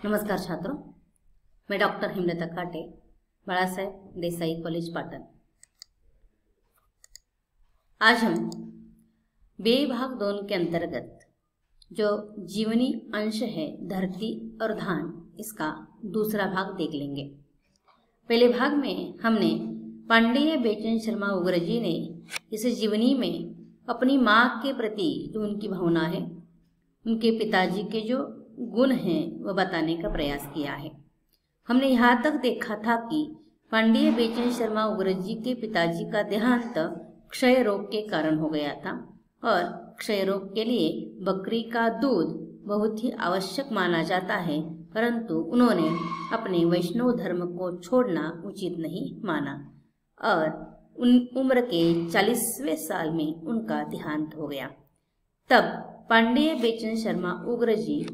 नमस्कार छात्रों, मैं डॉक्टर हेमलता काटे बड़ा साहेब देसाई कॉलेज पाटन। आज हम बे भाग दोन के अंतर्गत जो जीवनी अंश है, धरती और धान, इसका दूसरा भाग देख लेंगे। पहले भाग में हमने पांडेय बेचन शर्मा उग्र जी ने इस जीवनी में अपनी माँ के प्रति जो उनकी भावना है, उनके पिताजी के जो गुण हैं, वह बताने का प्रयास किया है। हमने यहाँ तक देखा था कि पांडेय बेचन शर्मा उग्र जी के पिताजी का देहांत क्षय रोग के कारण हो गया था और क्षय रोग के लिए बकरी का दूध बहुत ही आवश्यक माना जाता है, परंतु उन्होंने अपने वैष्णव धर्म को छोड़ना उचित नहीं माना और उन उम्र के चालीसवें साल में उनका देहांत हो गया। तब पांडेय बेचन शर्मा उग्र जी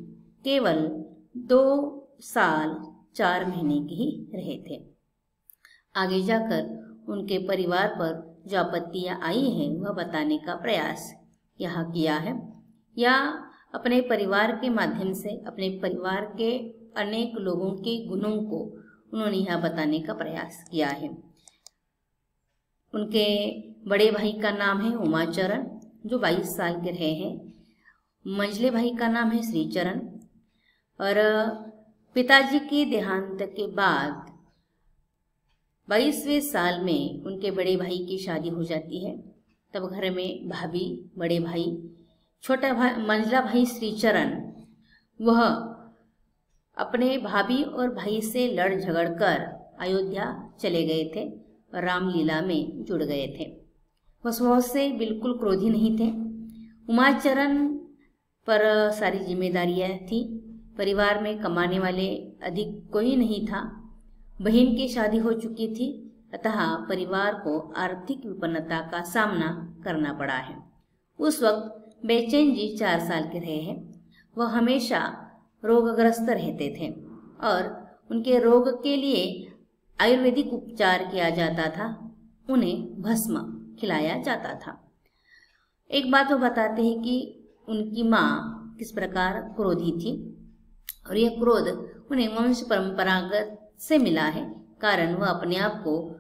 केवल दो साल चार महीने के ही रहे थे। आगे जाकर उनके परिवार पर जो आपत्तियाँ आई हैं, वह बताने का प्रयास यहाँ किया है। या अपने परिवार के माध्यम से, अपने परिवार के अनेक लोगों के गुणों को उन्होंने यहाँ बताने का प्रयास किया है। उनके बड़े भाई का नाम है उमाचरण, जो 22 साल के रहे हैं। मंझले भाई का नाम है श्रीचरण और पिताजी के देहांत के बाद बाईसवें साल में उनके बड़े भाई की शादी हो जाती है। तब घर में भाभी, बड़े भाई, छोटा भाई मंझला भाई श्रीचरण, वह अपने भाभी और भाई से लड़ झगड़ कर अयोध्या चले गए थे और रामलीला में जुड़ गए थे। वह स्वभाव से बिल्कुल क्रोधी नहीं थे। उमाचरण पर सारी जिम्मेदारियाँ थी। परिवार में कमाने वाले अधिक कोई नहीं था। बहन की शादी हो चुकी थी, अतः परिवार को आर्थिक विपन्नता का सामना करना पड़ा है। उस वक्त बेचैन जी चार साल के रहे हैं। वह हमेशा रोगग्रस्त रहते थे और उनके रोग के लिए आयुर्वेदिक उपचार किया जाता था, उन्हें भस्म खिलाया जाता था। एक बात वो बताते हैं कि उनकी माँ किस प्रकार क्रोधी थी। और यह क्रोध उन्हें वंश परंपरागत से मिला है, कारण वह अपने आप को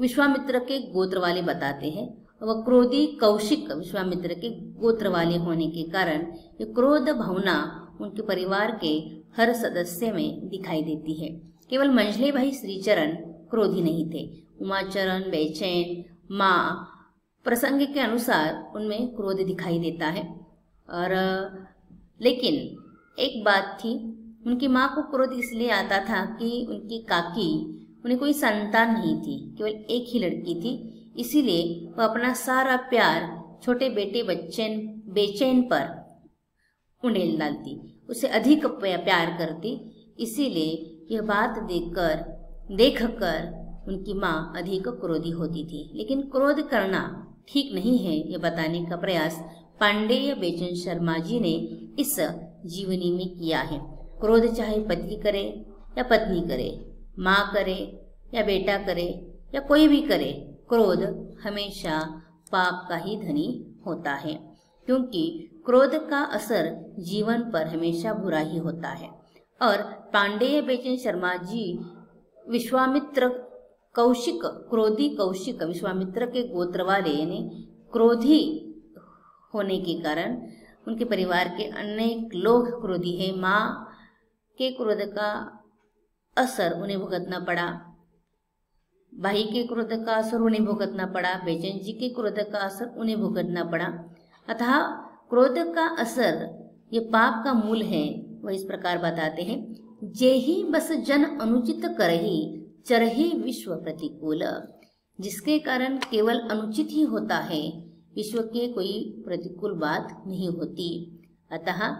विश्वामित्र के गोत्र वाले बताते हैं। वह क्रोधी कौशिक विश्वामित्र के गोत्र वाले होने के कारण ये क्रोध भावना उनके परिवार के हर सदस्य में दिखाई देती है। केवल मंझले भाई श्रीचरण क्रोधी नहीं थे। उमाचरण, बेचैन, माँ प्रसंग के अनुसार उनमें क्रोध दिखाई देता है। और, लेकिन एक बात थी उनकी माँ को क्रोध इसलिए आता था कि उनकी काकी, उन्हें कोई संतान नहीं थी, केवल एक ही लड़की थी। इसीलिए वह अपना सारा प्यार छोटे बेटे बच्चन, बेचैन पर उंडेल डालती। उसे अधिक प्यार करती। इसीलिए यह बात देखकर देखकर उनकी माँ अधिक क्रोधी होती थी। लेकिन क्रोध करना ठीक नहीं है, यह बताने का प्रयास पांडेय बेचन शर्मा जी ने इस जीवनी में किया है। क्रोध चाहे पति करे या पत्नी करे, माँ करे या बेटा करे या कोई भी करे, क्रोध हमेशा पाप का ही धनी होता है, क्योंकि क्रोध का असर जीवन पर हमेशा बुरा ही होता है। और पांडेय बेचन शर्मा जी विश्वामित्र कौशिक, क्रोधी कौशिक विश्वामित्र के गोत्र वाले, यानी क्रोधी होने के कारण उनके परिवार के अनेक लोग क्रोधी है। माँ के क्रोध का असर उन्हें भुगतना पड़ा। भाई के क्रोध का असर उन्हें भुगतना पड़ा। बेचन जी के क्रोध का असर उन्हें भुगतना पड़ा। अतः क्रोध का असर ये पाप का मूल है, वह इस प्रकार बताते हैं, जे ही बस जन अनुचित कर करही, चरही विश्व प्रतिकूल। जिसके कारण केवल अनुचित ही होता है, विश्व के कोई प्रतिकूल बात नहीं होती। अतः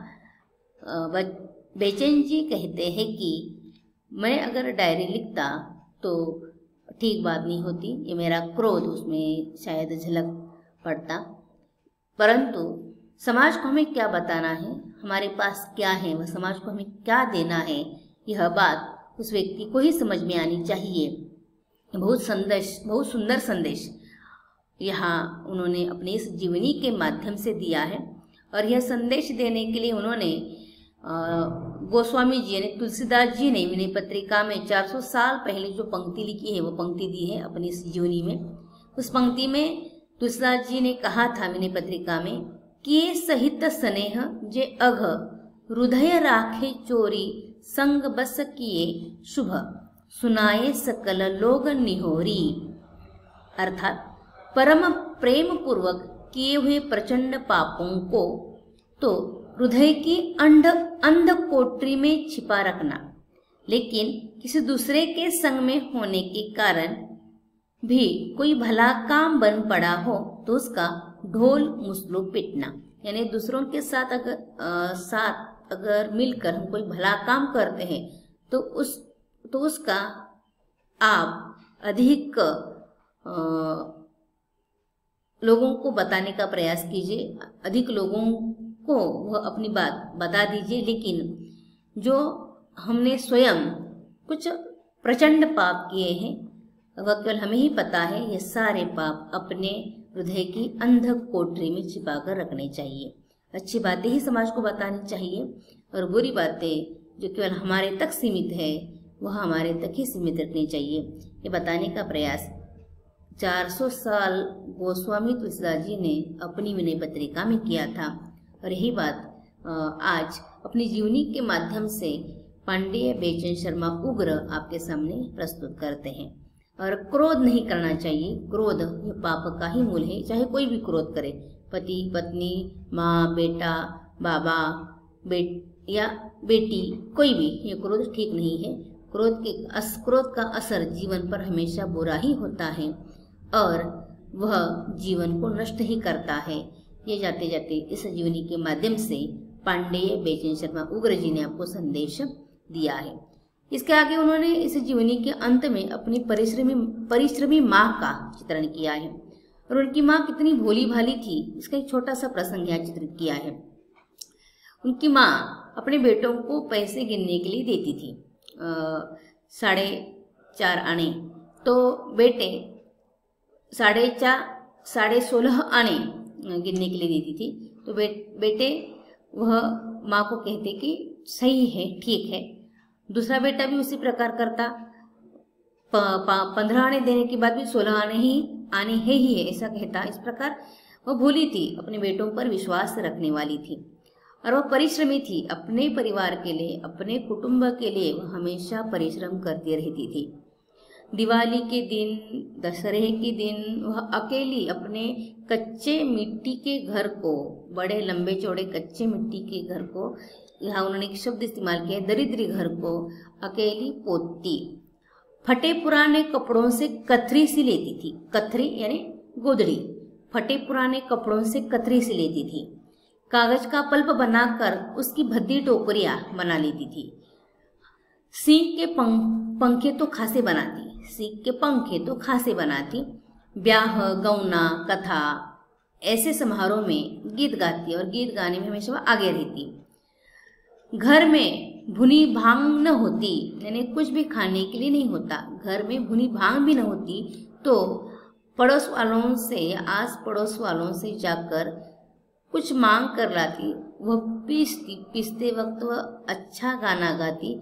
बेचैन जी कहते हैं कि मैं अगर डायरी लिखता तो ठीक बात नहीं होती, ये मेरा क्रोध उसमें शायद झलक पड़ता। परंतु समाज को हमें क्या बताना है? हमारे पास क्या है? वह समाज को हमें क्या देना है? यह बात उस व्यक्ति को ही समझ में आनी चाहिए। बहुत संदेश, बहुत सुंदर संदेश यहाँ उन्होंने अपनी इस जीवनी के माध्यम से दिया है। और यह संदेश देने के लिए उन्होंने गोस्वामी जी ने तुलसीदास जी ने विनय पत्रिका में 400 साल पहले जो पंक्ति लिखी है, वो पंक्ति दी है अपनी जीवनी में। उस पंक्ति में तुलसीदास जी ने कहा था विनय पत्रिका में किए सहित स्नेह जे अघ, हृदय राखे चोरी, संग बस किए शुभ, सुनाए सकल लोग निहोरी। अर्थात परम प्रेम पूर्वक किए हुए प्रचंड पापों को तो हृदय की अंध अंध कोटरी में छिपा रखना। लेकिन किसी दूसरे के संग में होने के कारण भी कोई भला काम बन पड़ा हो तो उसका ढोल मुसलो पिटना। यानी दूसरों के साथ अगर आ, साथ अगर मिलकर हम कोई भला काम करते हैं तो उस तो उसका आप अधिक आ, लोगों को बताने का प्रयास कीजिए। अधिक लोगों को वह अपनी बात बता दीजिए, लेकिन जो हमने स्वयं कुछ प्रचंड पाप किए हैं, वह केवल हमें ही पता है, ये सारे पाप अपने हृदय की अंध कोटरी में छिपा कर रखने चाहिए। अच्छी बातें ही समाज को बतानी चाहिए, और बुरी बातें जो केवल हमारे तक सीमित है, वह हमारे तक ही सीमित रखनी चाहिए। ये बताने का प्रयास। 400 साल गोस्वामी तुलसीदास जी ने अपनी विनय पत्रिका में किया था। और यही बात आज अपनी जीवनी के माध्यम से पांडेय बेचन शर्मा उग्र आपके सामने प्रस्तुत करते हैं। और क्रोध नहीं करना चाहिए, क्रोध पाप का ही मूल है, चाहे कोई भी क्रोध करे। पति, पत्नी, माँ, बेटा, बाबा बेट या बेटी, कोई भी, ये क्रोध ठीक नहीं है। क्रोध के अस, क्रोध का असर जीवन पर हमेशा बुरा ही होता है और वह जीवन को नष्ट ही करता है। ये जाते जाते इस जीवनी के माध्यम से पांडेय बेचन शर्मा उग्र जी ने आपको संदेश दिया है। इसके आगे उन्होंने इस जीवनी के अंत में अपनी परिश्रमी परिश्रमी माँ का चित्रण किया है। और उनकी माँ कितनी भोली भाली थी, इसका एक छोटा सा प्रसंग यहाँ चित्रित किया है। उनकी माँ अपने बेटों को पैसे गिनने के लिए देती थी। साढ़े चार आने। तो बेटे साढ़े चार साढ़े सोलह आने गिनने के लिए देती थी। तो बे, बेटे वह माँ को कहते कि सही है ठीक है। दूसरा बेटा भी उसी प्रकार करता। पंद्रह आने देने के बाद भी सोलह आने ही आने है ही है ऐसा कहता। इस प्रकार वह भूली थी अपने बेटों पर विश्वास रखने वाली थी। और वह परिश्रमी थी अपने परिवार के लिए अपने कुटुंब के लिए वह हमेशा परिश्रम करती रहती थी। दिवाली के दिन, दशहरे के दिन, वह अकेली अपने कच्चे मिट्टी के घर को, बड़े लंबे चौड़े कच्चे मिट्टी के घर को, यहाँ उन्होंने एक शब्द इस्तेमाल किया दरिद्री घर को अकेली पोती। फटे पुराने कपड़ों से कथरी सी लेती थी, कथरी यानी गोदड़ी। फटे पुराने कपड़ों से कथरी सी लेती थी। कागज़ का पल्प बनाकर उसकी भद्दी टोकरिया बना लेती थी। सिंह के पंख, पंखे तो खासे बनाती सीख के पंखे तो खासे बनाती। ब्याह, गौना, कथा, ऐसे समारोह में गीत गाती और गीत गाने में हमेशा आगे रहती। घर में भुनी भाँग न होती, यानी कुछ भी खाने के लिए नहीं होता। घर में भुनी भाँग भी न होती तो पड़ोस वालों से आस पड़ोस वालों से जाकर कुछ मांग कर लाती। वह पीसती, पीसते वक्त वह अच्छा गाना गाती,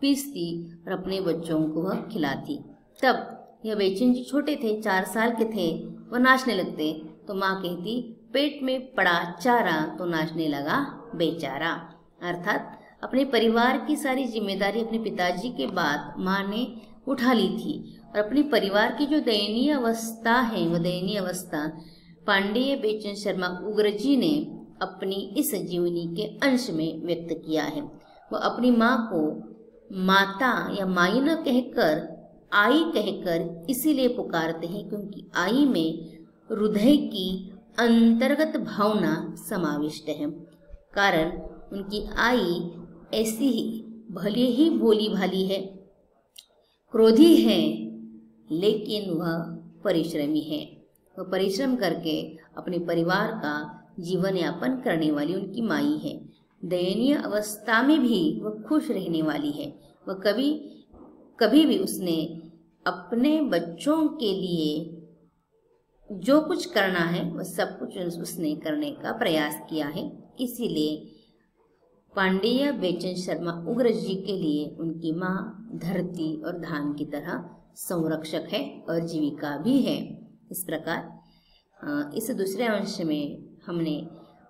पीसती और अपने बच्चों को वह खिलाती। तब यह बेचन जी छोटे थे, चार साल के थे वह नाचने लगते। तो माँ कहती, पेट में पड़ा चारा तो नाचने लगा बेचारा। अर्थात अपने परिवार की सारी ज़िम्मेदारी अपने पिताजी के बाद माँ ने उठा ली थी। और अपने परिवार की जो दयनीय अवस्था है वह दयनीय अवस्था पांडेय बेचन शर्मा उग्र जी ने अपनी इस जीवनी के अंश में व्यक्त किया है। वह अपनी माँ को माता या माई न कहकर आई कहकर इसीलिए पुकारते हैं क्योंकि आई में हृदय की अंतर्गत भावना समाविष्ट है। कारण उनकी आई ऐसी ही, भले ही भोली भाली है, क्रोधी है, लेकिन वह परिश्रमी है। वह परिश्रम करके अपने परिवार का जीवन यापन करने वाली उनकी माई है। दयनीय अवस्था में भी वह खुश रहने वाली है। वह कभी कभी भी उसने अपने बच्चों के लिए जो कुछ करना है वह सब कुछ उसने करने का प्रयास किया है। इसीलिए पांडेय बेचन शर्मा उग्र जी के लिए उनकी माँ धरती और धान की तरह संरक्षक है और जीविका भी है। इस प्रकार इस दूसरे अंश में हमने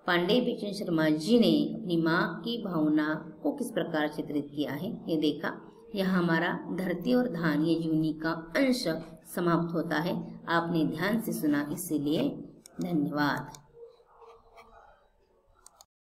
पांडे बेचन शर्मा जी ने अपनी माँ की भावना को किस प्रकार चित्रित किया है, ये देखा। यह हमारा धरती और धान, ये जीवनी का अंश समाप्त होता है। आपने ध्यान से सुना, इसलिए धन्यवाद।